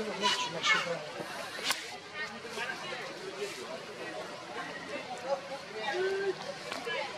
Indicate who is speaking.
Speaker 1: легче начинает.
Speaker 2: Thank you.